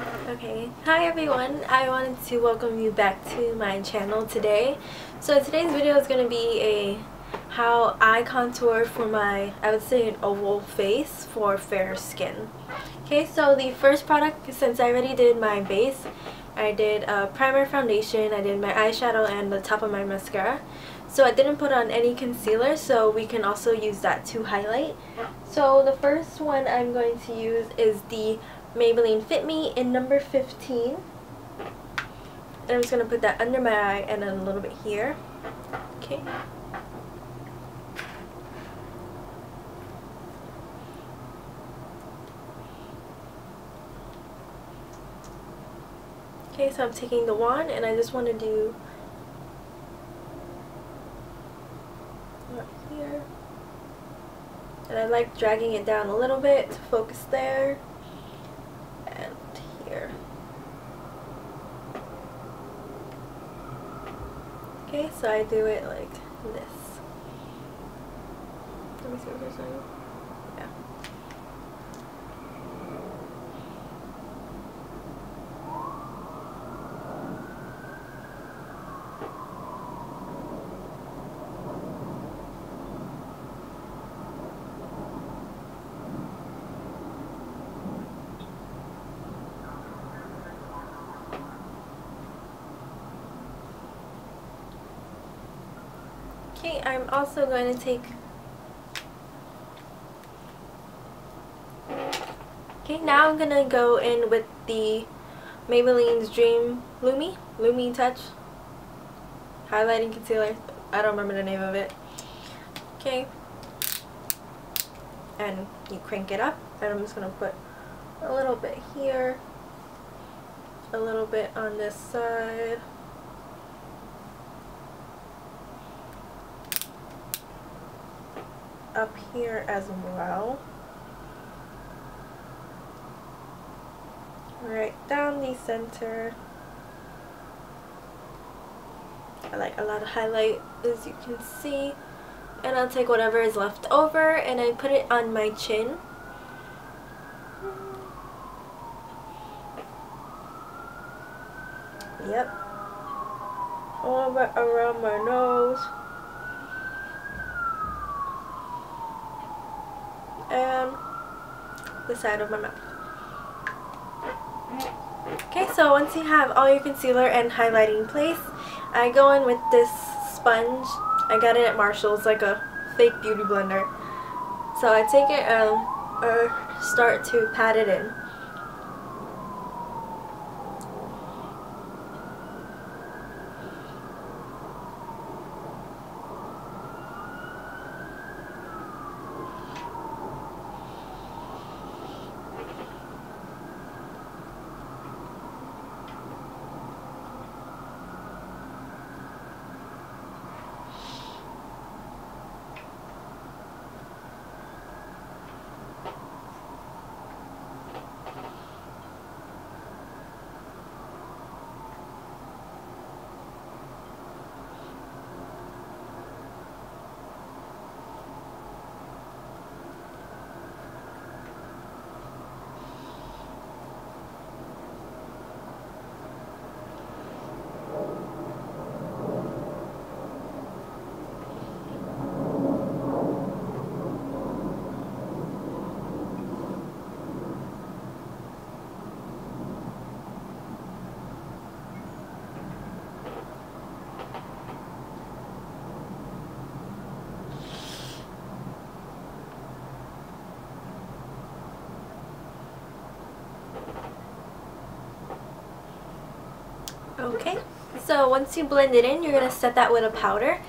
Okay, hi everyone. I wanted to welcome you back to my channel today. So today's video is going to be a how I contour for my, I would say an oval face for fair skin. Okay, so the first product, since I already did my base, I did a primer foundation, I did my eyeshadow and the top of my mascara. So I didn't put on any concealer, so we can also use that to highlight. So the first one I'm going to use is the Maybelline Fit Me in number 15. And I'm just going to put that under my eye and then a little bit here. Okay. Okay, so I'm taking the wand and I just want to do right here. And I like dragging it down a little bit to focus there and here. Okay, so I do it like this. Let me see what they're saying. Yeah. Okay, I'm also going to take Okay, now I'm to go in with the Maybelline's Dream Lumi, Lumi Touch highlighting concealer. I don't remember the name of it. Okay. And you crank it up. And I'm just to put a little bit here, a little bit on this side. Up here as well. Right down the center. I like a lot of highlight as you can see. And I'll take whatever is left over and I put it on my chin. Yep. All around my nose. And the side of my mouth. Okay, so once you have all your concealer and highlighting in place, I go in with this sponge. I got it at Marshall's, like a fake beauty blender. So I take it and um, start to pat it in. Okay, so once you blend it in, you're going to set that with a powder.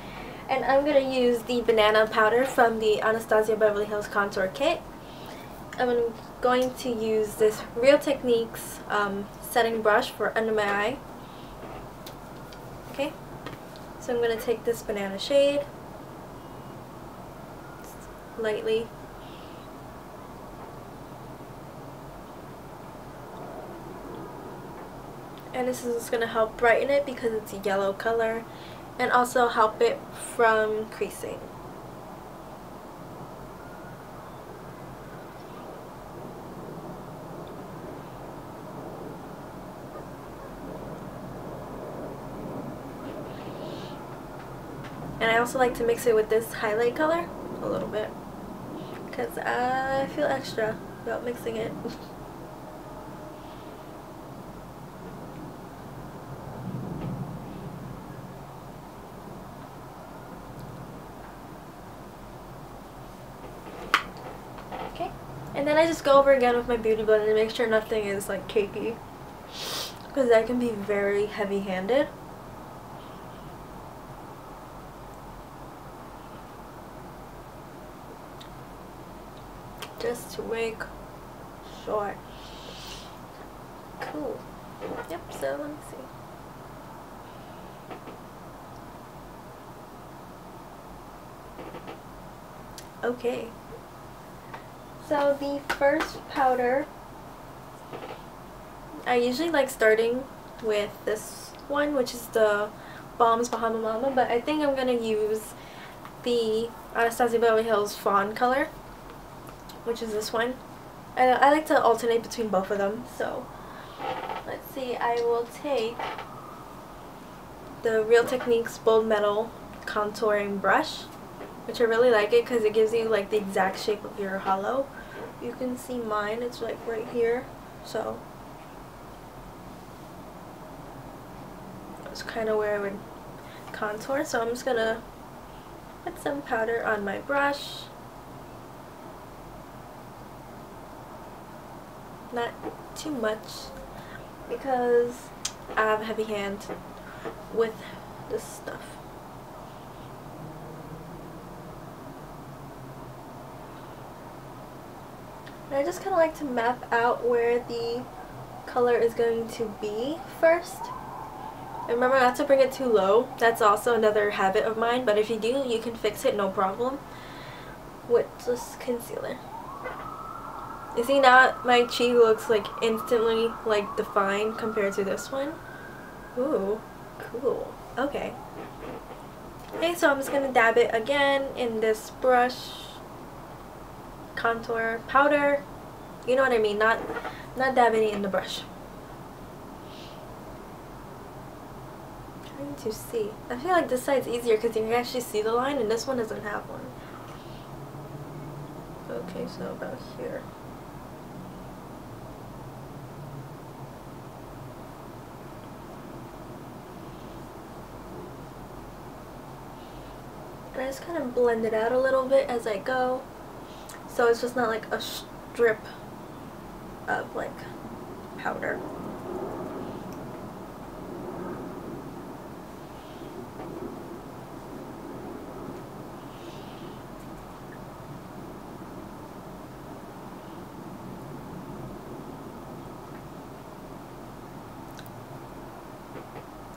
And I'm going to use the banana powder from the Anastasia Beverly Hills Contour Kit. I'm going to use this Real Techniques um, setting brush for under my eye. Okay, so I'm going to take this banana shade, lightly and this is just going to help brighten it because it's a yellow color and also help it from creasing. And I also like to mix it with this highlight color a little bit because I feel extra about mixing it. And then I just go over again with my beauty blender to make sure nothing is like cakey. Because that can be very heavy handed. just to make sure. Cool. Yep, so let me see. Okay. So the first powder, I usually like starting with this one, which is the Balms Bahama Mama, but I think I'm going to use the Anastasia Beverly Hills Fawn color which is this one. I, I like to alternate between both of them, so let's see, I will take the Real Techniques Bold Metal contouring brush, which I really like it because it gives you like the exact shape of your hollow. You can see mine, it's like right here, so that's kind of where I would contour, so I'm just going to put some powder on my brush. not too much because I have a heavy hand with this stuff. And I just kind of like to map out where the color is going to be first. And remember not to bring it too low. That's also another habit of mine, but if you do, you can fix it no problem with this concealer. You see now my cheek looks like instantly like defined compared to this one? Ooh, cool. Okay. Okay, so I'm just gonna dab it again in this brush contour powder. You know what I mean, not not dabbing it in the brush. Trying to see. I feel like this side's easier because you can actually see the line and this one doesn't have one. Okay, so about here. I just kind of blend it out a little bit as I go. So it's just not like a strip of like powder.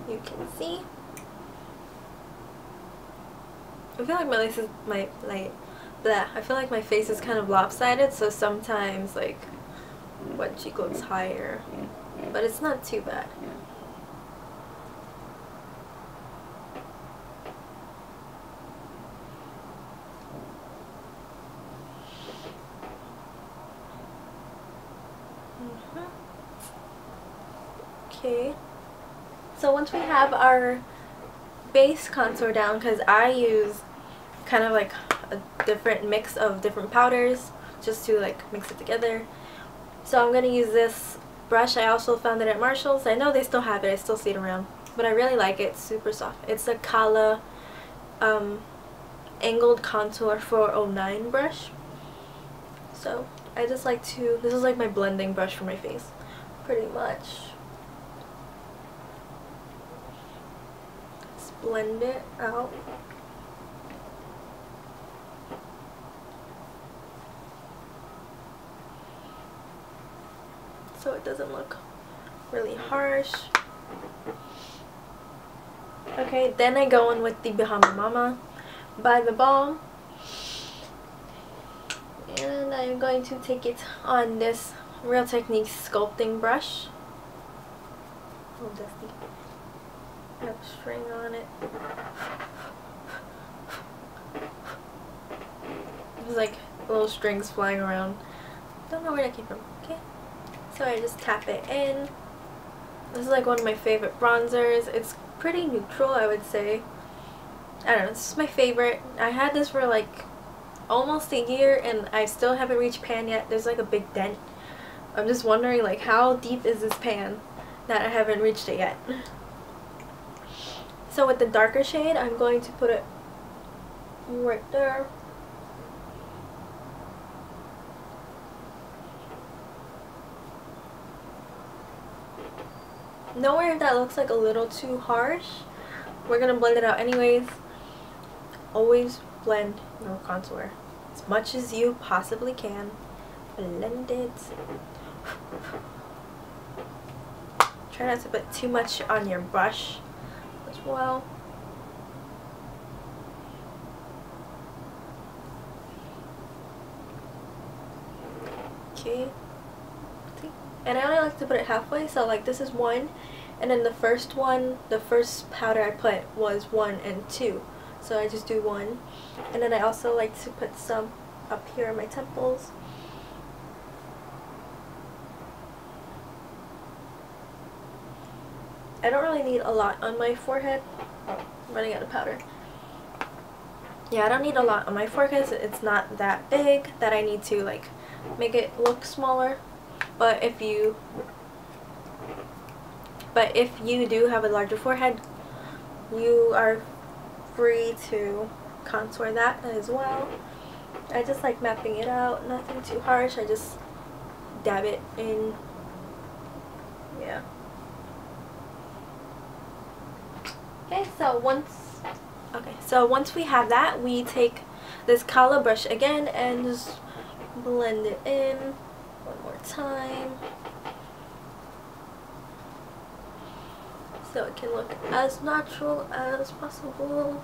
You can see I feel like my face is my like blah. I feel like my face is kind of lopsided, so sometimes like one cheek looks higher, but it's not too bad. Mm-hmm. Okay, so once we have our base contour down, because I use kind of like a different mix of different powders just to like mix it together. So I'm going to use this brush. I also found it at Marshall's. I know they still have it. I still see it around. But I really like it. It's super soft. It's a Kala um, Angled Contour 409 brush. So I just like to, this is like my blending brush for my face. Pretty much. Just blend it out. So it doesn't look really harsh. Okay, then I go in with the Bahama Mama by the Balm. And I'm going to take it on this Real Techniques sculpting brush. Oh, dusty. I have string on it. There's like little strings flying around. Don't know where that came from. So I just tap it in. This is like one of my favorite bronzers. It's pretty neutral, I would say. I don't know, this is my favorite. I had this for like almost a year and I still haven't reached pan yet. There's like a big dent. I'm just wondering like how deep is this pan that I haven't reached it yet. So with the darker shade, I'm going to put it right there. Nowhere that looks like a little too harsh. We're to blend it out anyways. Always blend your contour as much as you possibly can. Blend it. Try not to put too much on your brush as well. Okay. And I only like to put it halfway, so like this is one, and then the first one, the first powder I put was one and two. So I just do one. And then I also like to put some up here on my temples. I don't really need a lot on my forehead. I'm running out of powder. Yeah, I don't need a lot on my forehead. It's not that big that I need to like make it look smaller. But if you but if you do have a larger forehead, you are free to contour that as well. I just like mapping it out, nothing too harsh. I just dab it in. Yeah. Okay, so once okay, so once we have that, we take this Kalia brush again and just blend it in time. so it can look as natural as possible.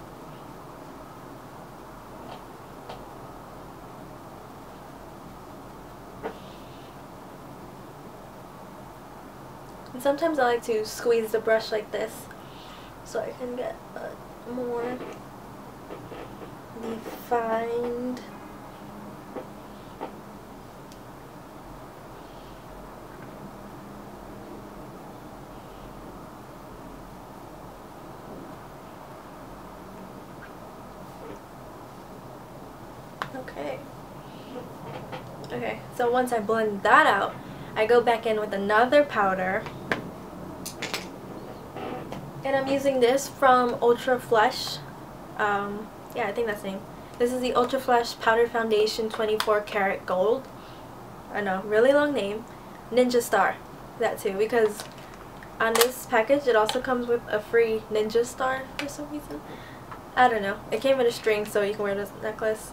And sometimes I like to squeeze the brush like this so I can get a more defined Okay. Okay, so once I blend that out, I go back in with another powder. And I'm using this from Ultra Flesh. Um, yeah, I think that's the name. This is the Ultra Flesh Powder Foundation 24 Karat Gold. I know, really long name. Ninja Star. That too, because on this package it also comes with a free ninja star for some reason. I don't know. It came in a string so you can wear this necklace.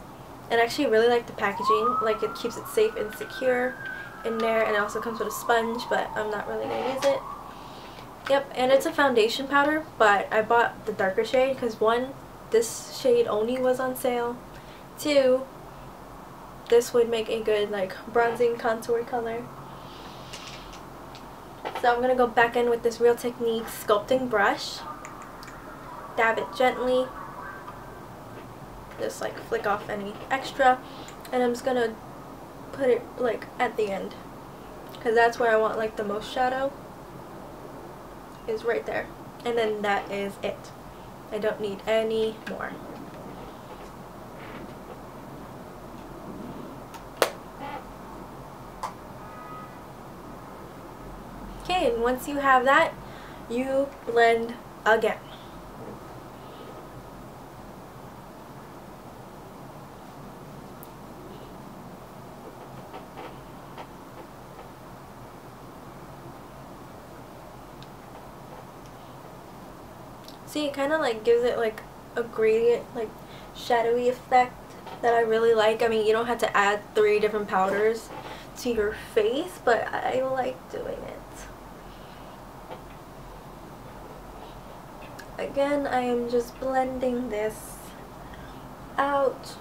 And I actually really like the packaging. Like it keeps it safe and secure in there and it also comes with a sponge but I'm not really going to use it. Yep, and it's a foundation powder but I bought the darker shade because one, this shade only was on sale. Two, this would make a good like bronzing contour color. So I'm going to go back in with this Real Technique sculpting brush. Dab it gently just like flick off any extra and I'm just gonna put it like at the end. Because that's where I want like the most shadow is right there. And then that is it. I don't need any more. Okay and once you have that you blend again See, it kind of like gives it like a gradient, like shadowy effect that I really like. I mean, you don't have to add three different powders to your face, but I like doing it. Again, I am just blending this out.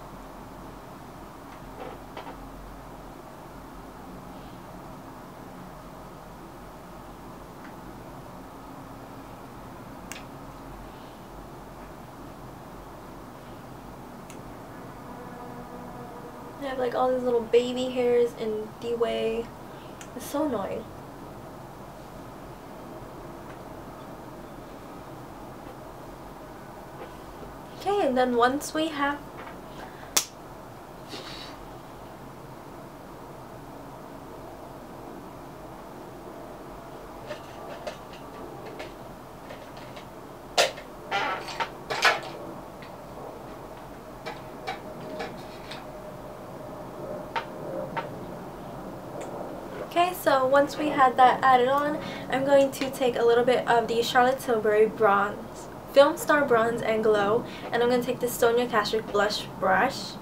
Like all these little baby hairs in the way. It's so annoying. Okay, and then once we have Okay, so once we had that added on, I'm going to take a little bit of the Charlotte Tilbury Bronze, Film Star Bronze and Glow, and I'm going to take the Sonia Kashuk Blush Brush,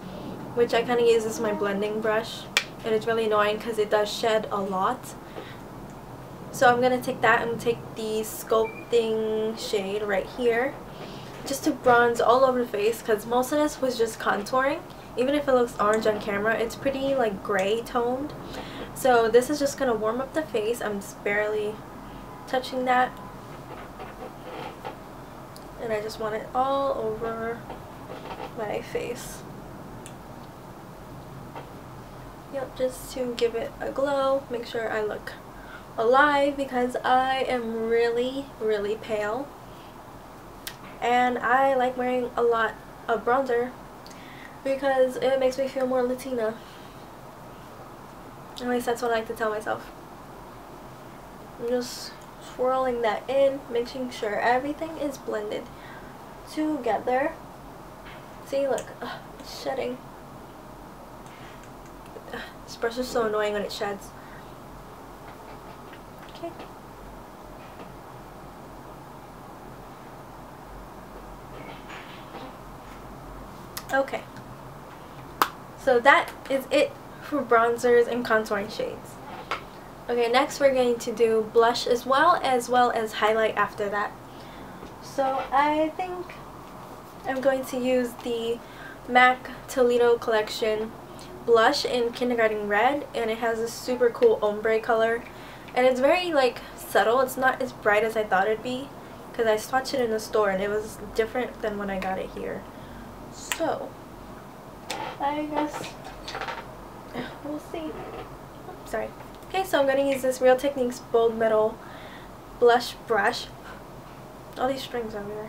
which I kind of use as my blending brush, and it's really annoying because it does shed a lot. So I'm going to take that and take the Sculpting shade right here, just to bronze all over the face, because most of this was just contouring. Even if it looks orange on camera, it's pretty like gray toned. So this is just going to warm up the face. I'm just barely touching that. And I just want it all over my face. Yep, just to give it a glow, make sure I look alive because I am really, really pale. And I like wearing a lot of bronzer because it makes me feel more Latina. At least that's what I like to tell myself. I'm just swirling that in, making sure everything is blended together. See, look, Ugh, it's shedding. Ugh, this brush is so annoying when it sheds. Okay. Okay. So that is it for bronzers and contouring shades. Okay, next we're going to do blush as well, as well as highlight after that. So I think I'm going to use the MAC Toledo Collection blush in Kindergarten Red, and it has a super cool ombre color. And it's very like subtle, it's not as bright as I thought it'd be, because I swatched it in the store and it was different than when I got it here. So, I guess we'll see. sorry. Okay, so I'm going to use this Real Techniques Bold Metal Blush Brush. All these strings everywhere.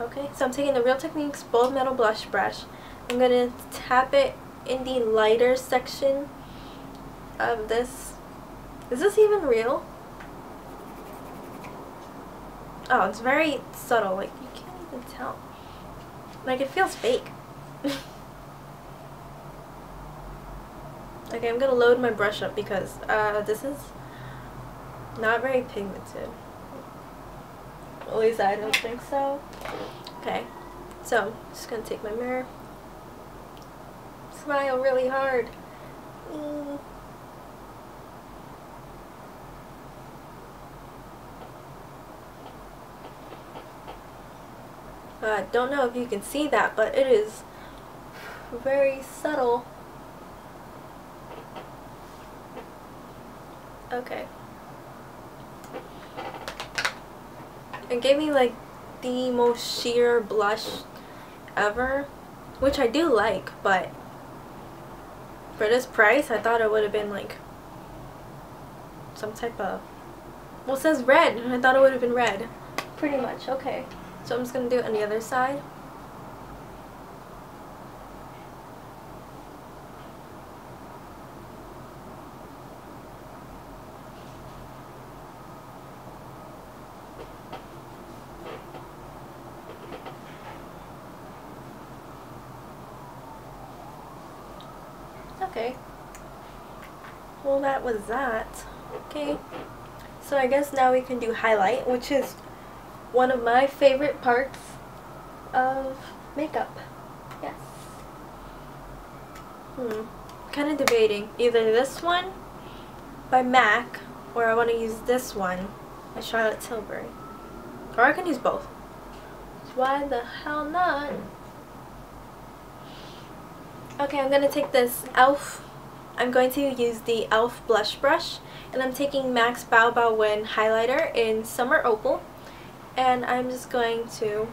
Okay, so I'm taking the Real Techniques Bold Metal Blush Brush. I'm going to tap it in the lighter section of this. Is this even real? Oh, it's very subtle. Like, you can't even tell. Like, it feels fake. Okay, I'm going to load my brush up because uh, this is not very pigmented. At least I don't think so. Okay, so I'm just going to take my mirror. Smile really hard. Mm. Uh, don't know if you can see that, but it is very subtle. Okay. It gave me like the most sheer blush ever, which I do like, but for this price, I thought it would have been like some type of, well it says red, I thought it would have been red. Pretty much, okay. So I'm just going to do it on the other side. Okay. Well, that was that. Okay. So I guess now we can do highlight, which is one of my favorite parts of makeup. Yes. Hmm. Kind of debating either this one by MAC or I want to use this one by Charlotte Tilbury. Or I can use both. Why the hell not? Okay, I'm going to take this e.l.f. I'm going to use the e.l.f. blush brush and I'm taking MAC's Bao Bao Wen highlighter in Summer Opal and I'm just going to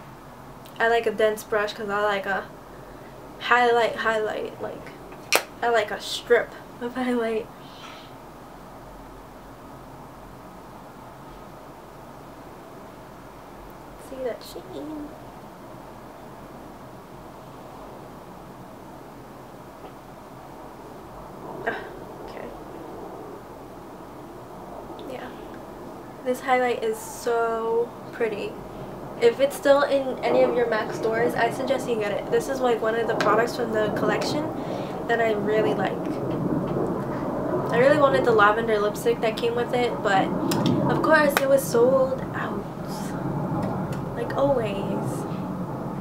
I like a dense brush because I like a highlight highlight like I like a strip of highlight see that sheen okay. Yeah. This highlight is so pretty. If it's still in any of your MAC stores, I suggest you get it. This is like one of the products from the collection that I really like. I really wanted the lavender lipstick that came with it, but of course it was sold out. Like always.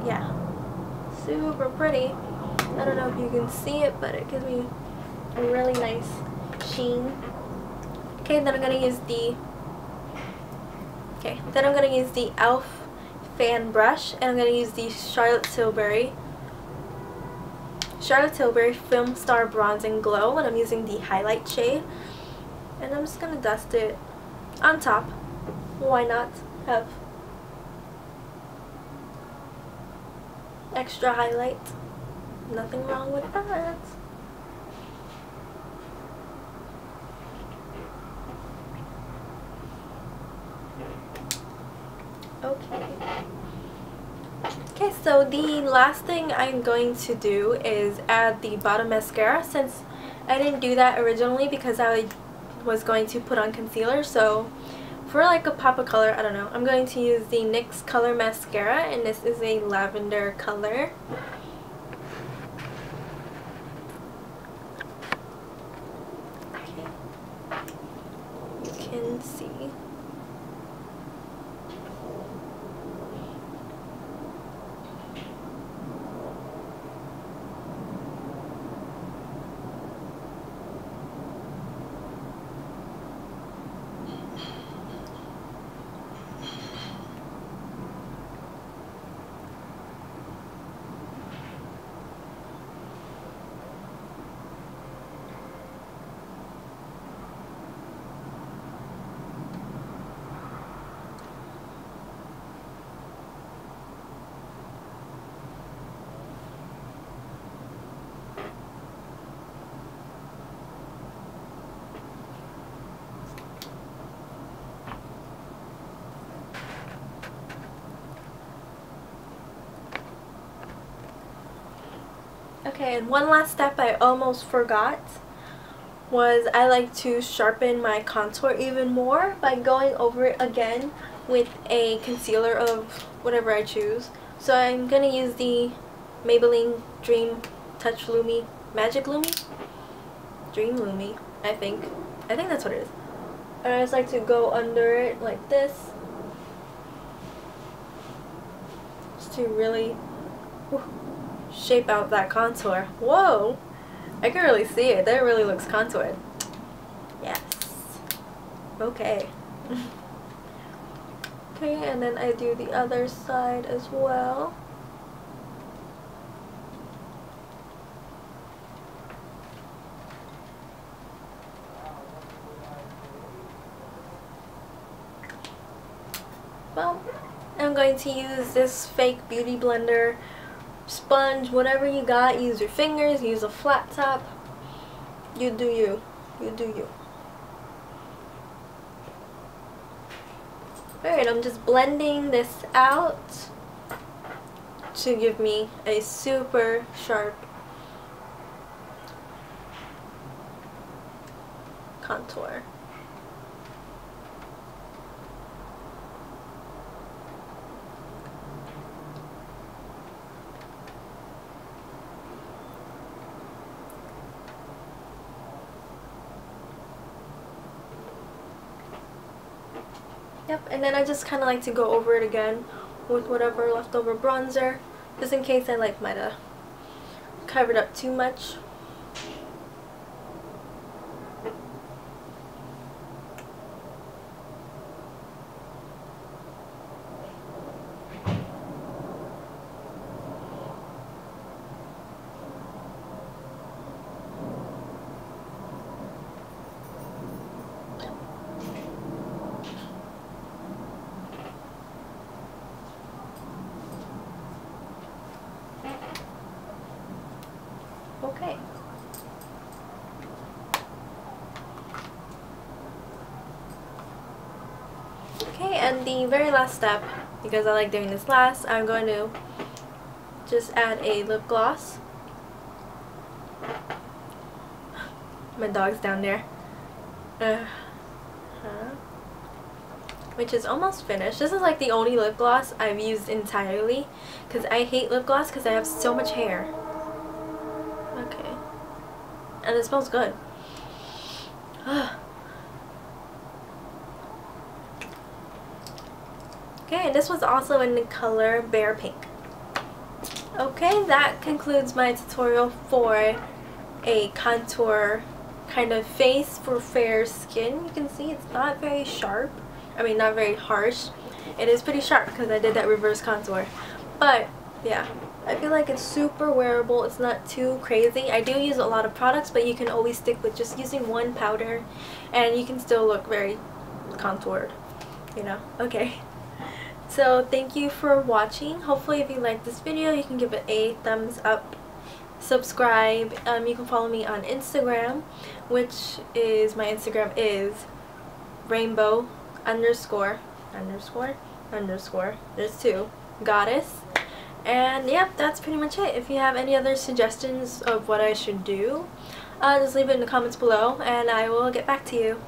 Yeah. Super pretty. I don't know if you can see it, but it gives me really nice sheen. Okay, then I'm going to use the Okay, then I'm going to use the e.l.f. fan brush and I'm going to use the Charlotte Tilbury Charlotte Tilbury Film Star Bronzing Glow and I'm using the highlight shade. And I'm just going to dust it on top. Why not have extra highlight? Nothing wrong with that. Okay. Okay, the last thing I'm going to do is add the bottom mascara since I didn't do that originally because I was going to put on concealer. So for like a pop of color, I don't know, I'm going to use the NYX Color Mascara and this is a lavender color. Okay. You can see. Okay, and one last step I almost forgot was I like to sharpen my contour even more by going over it again with a concealer of whatever I choose. So I'm going to use the Maybelline Dream Touch Lumi, Magic Lumi? Dream Lumi, I think. I think that's what it is. And I just like to go under it like this. Just to really... Whew, shape out that contour. Whoa! I can really see it. That really looks contoured. Yes. Okay. okay, and then I do the other side as well. Well, I'm going to use this fake beauty blender sponge, whatever you got. Use your fingers, use a flat top. You do you. You do you. Alright, I'm just blending this out to give me a super sharp contour. Yep, and then I just kind of like to go over it again with whatever leftover bronzer, just in case I like might have covered up too much. Okay. Okay, and very last step, because I like doing this last, I'm going to just add a lip gloss. My dog's down there. Uh, huh. which is almost finished. This is like the only lip gloss I've used entirely because I hate lip gloss because I have so much hair. Okay. And it smells good. okay, and this was also in the color Bare Pink. Okay, that concludes my tutorial for a contour kind of face for fair skin. You can see it's not very sharp. I mean, not very harsh. It is pretty sharp because I did that reverse contour. But, yeah. I feel like it's super wearable. It's not too crazy. I do use a lot of products, but you can always stick with just using one powder. And you can still look very contoured. You know? Okay. So, thank you for watching. Hopefully, if you liked this video, you can give it a thumbs up subscribe. Um, you can follow me on Instagram, which is, my Instagram is rainbow underscore, underscore, underscore, there's two, goddess. And yeah, that's pretty much it. If you have any other suggestions of what I should do, uh, just leave it in the comments below and I will get back to you.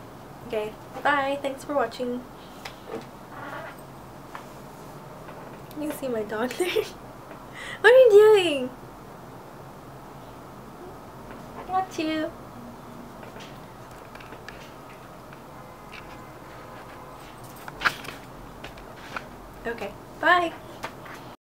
Okay, bye. Thanks for watching. You see my there. what are you doing? I got you. Okay, bye.